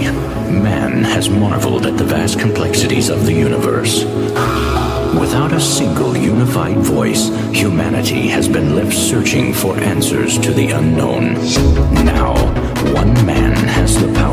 man has marveled at the vast complexities of the universe. Without a single unified voice, humanity has been left searching for answers to the unknown. Now, one man has the power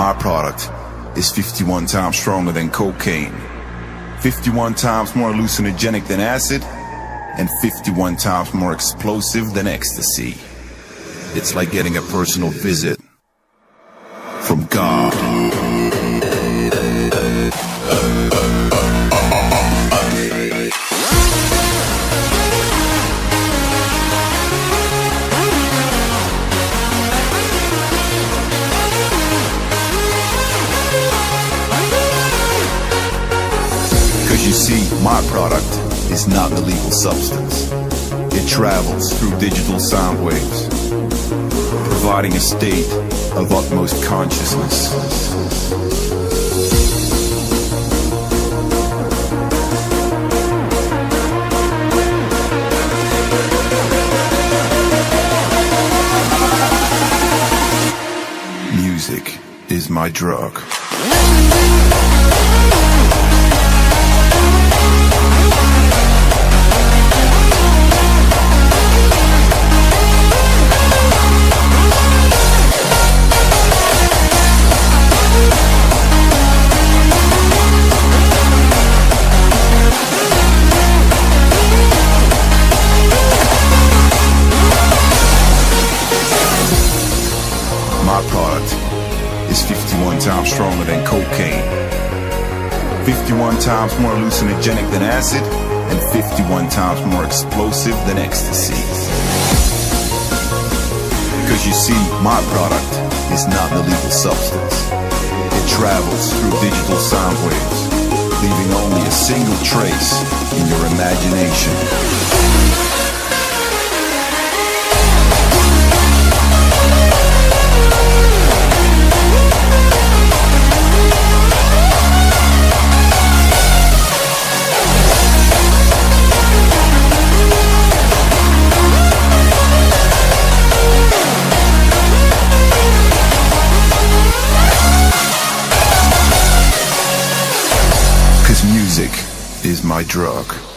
My product is 51 times stronger than cocaine, 51 times more hallucinogenic than acid, and 51 times more explosive than ecstasy. It's like getting a personal visit from God. See, my product is not the legal substance. It travels through digital sound waves, providing a state of utmost consciousness. Music is my drug. Times stronger than cocaine, 51 times more hallucinogenic than acid, and 51 times more explosive than ecstasy. Because you see, my product is not an illegal substance. It travels through digital sound waves, leaving only a single trace in your imagination. My drug.